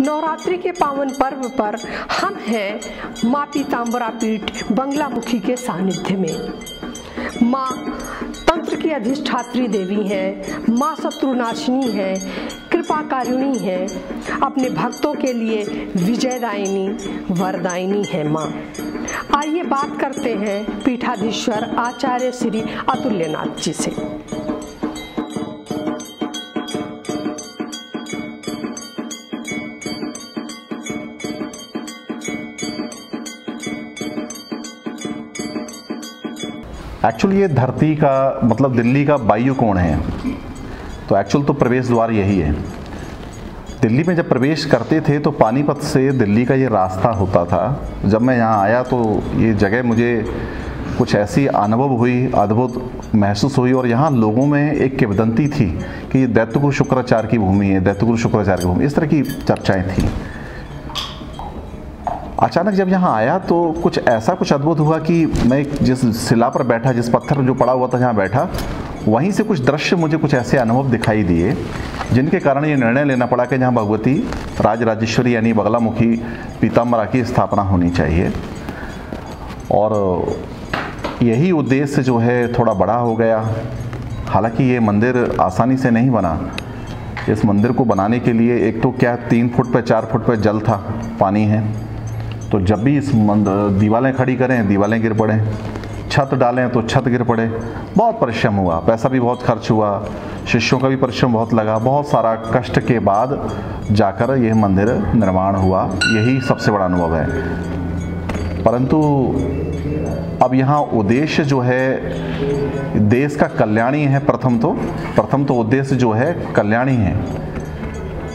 नवरात्रि के पावन पर्व पर हम हैं माँ पीताम्बरा पीठ बंगलामुखी के सानिध्य में। माँ तंत्र की अधिष्ठात्री देवी हैं, माँ शत्रुनाशिनी हैं कृपा कारिणी हैं, अपने भक्तों के लिए विजयदायिनी, वरदायिनी है माँ। आइए बात करते हैं पीठाधीश्वर आचार्य श्री अतुल्यनाथ जी से। एक्चुअली ये धरती का मतलब दिल्ली का वायु कोण है। तो एक्चुअल तो प्रवेश द्वार यही है। दिल्ली में जब प्रवेश करते थे तो पानीपत से दिल्ली का ये रास्ता होता था। जब मैं यहाँ आया तो ये जगह मुझे कुछ ऐसी अनुभव हुई, अद्भुत महसूस हुई, और यहाँ लोगों में एक किवदंती थी कि ये दैत्यगुरु शुक्राचार्य की भूमि है, दैत्यगुरु शुक्राचार्य की भूमि, इस तरह की चर्चाएँ थी। अचानक जब यहाँ आया तो कुछ ऐसा कुछ अद्भुत हुआ कि मैं जिस शिला पर बैठा, जिस पत्थर जो पड़ा हुआ था जहाँ बैठा, वहीं से कुछ दृश्य मुझे कुछ ऐसे अनुभव दिखाई दिए, जिनके कारण ये निर्णय लेना पड़ा कि जहाँ भगवती राज राजेश्वरी यानी बगलामुखी पीताम्बरा की स्थापना होनी चाहिए। और यही उद्देश्य जो है थोड़ा बड़ा हो गया। हालाँकि ये मंदिर आसानी से नहीं बना। इस मंदिर को बनाने के लिए एक तो क्या तीन फुट पर चार फुट पे जल था, पानी है। तो जब भी इस दीवारें खड़ी करें दीवारें गिर पड़ें, छत डालें तो छत गिर पड़े। बहुत परिश्रम हुआ, पैसा भी बहुत खर्च हुआ, शिष्यों का भी परिश्रम बहुत लगा। बहुत सारा कष्ट के बाद जाकर यह मंदिर निर्माण हुआ। यही सबसे बड़ा अनुभव है। परंतु अब यहाँ उद्देश्य जो है, देश का कल्याणी है प्रथम तो। प्रथम तो उद्देश्य जो है, कल्याणी है।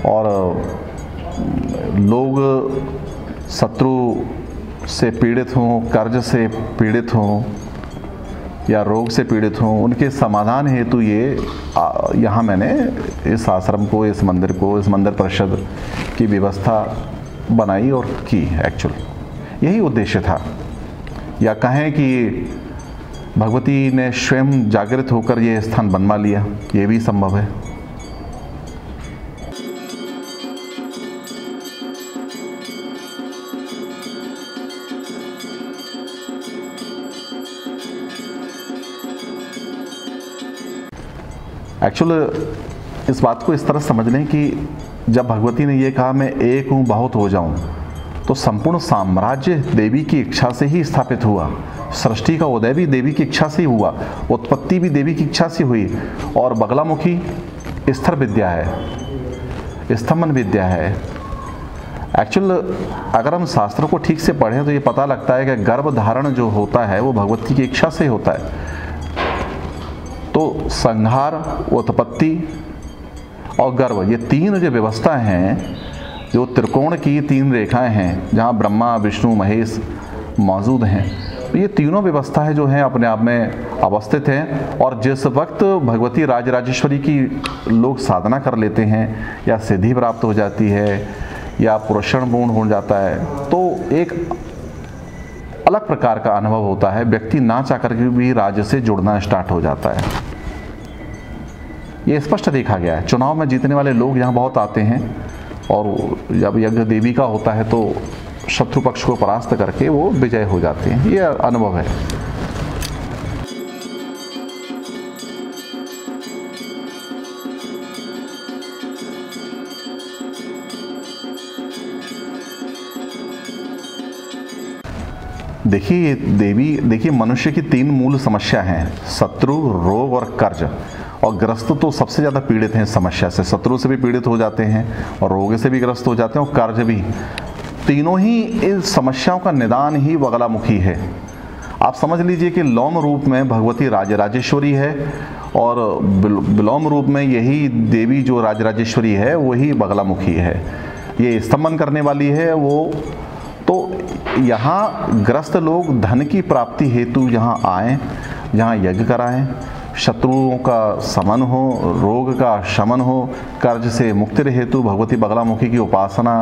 और लोग शत्रु से पीड़ित हों, कर्ज से पीड़ित हों, या रोग से पीड़ित हों, उनके समाधान हेतु ये यहाँ मैंने इस आश्रम को, इस मंदिर को, इस मंदिर परिषद की व्यवस्था बनाई और की एक्चुअल यही उद्देश्य था। या कहें कि भगवती ने स्वयं जागृत होकर ये स्थान बनवा लिया, ये भी संभव है। एक्चुअल इस बात को इस तरह समझ लें कि जब भगवती ने ये कहा, मैं एक हूँ, बहुत हो जाऊँ तो संपूर्ण साम्राज्य देवी की इच्छा से ही स्थापित हुआ। सृष्टि का उदय भी देवी की इच्छा से ही हुआ, उत्पत्ति भी देवी की इच्छा से हुई और बगलामुखी स्थिर विद्या है, स्तंभन विद्या है। एक्चुअल अगर हम शास्त्रों को ठीक से पढ़ें तो ये पता लगता है कि गर्भ धारण जो होता है, वो भगवती की इच्छा से होता है। तो संहार, उत्पत्ति और गर्व, ये तीन जो व्यवस्था हैं, जो त्रिकोण की तीन रेखाएँ हैं, जहाँ ब्रह्मा, विष्णु, महेश मौजूद हैं तो ये तीनों व्यवस्थाएँ जो हैं अपने आप में अवस्थित हैं और जिस वक्त भगवती राजराजेश्वरी की लोग साधना कर लेते हैं, या सिद्धि प्राप्त हो जाती है, या पुरुषण पूर्ण हो जाता है तो एक अलग प्रकार का अनुभव होता है। व्यक्ति ना चाह कर भी राज्य से जुड़ना स्टार्ट हो जाता है। ये स्पष्ट देखा गया है। चुनाव में जीतने वाले लोग यहाँ बहुत आते हैं और जब यज्ञ देवी का होता है तो शत्रु पक्ष को परास्त करके वो विजय हो जाते हैं। ये अनुभव है। देखिए, देवी, देखिए, मनुष्य की तीन मूल समस्या हैं, शत्रु, रोग और कर्ज। और ग्रस्त तो सबसे ज़्यादा पीड़ित हैं समस्या से। शत्रु से भी पीड़ित हो जाते हैं और रोग से भी ग्रस्त हो जाते हैं और कर्ज भी। तीनों ही इन समस्याओं का निदान ही बगलामुखी है। आप समझ लीजिए कि लोम रूप में भगवती राजराजेश्वरी है और विलोम रूप में यही देवी जो राजराजेश्वरी है, वही बगलामुखी है। ये स्तंभन करने वाली है, वो तो यहाँ ग्रस्त लोग धन की प्राप्ति हेतु यहाँ आए, यहाँ यज्ञ कराएँ। शत्रुओं का समन हो, रोग का शमन हो, कर्ज से मुक्ति हेतु भगवती बगलामुखी की उपासना,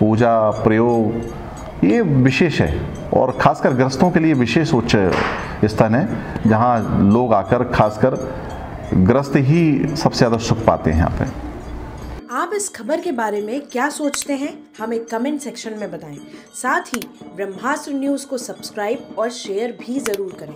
पूजा, प्रयोग, ये विशेष है। और खासकर ग्रस्तों के लिए विशेष उच्च स्थान है, जहाँ लोग आकर खासकर ग्रस्त ही सबसे ज़्यादा सुख पाते हैं यहाँ पे। आप इस खबर के बारे में क्या सोचते हैं, हमें कमेंट सेक्शन में बताएँ। साथ ही ब्रह्मास्त्र न्यूज़ को सब्सक्राइब और शेयर भी ज़रूर करें।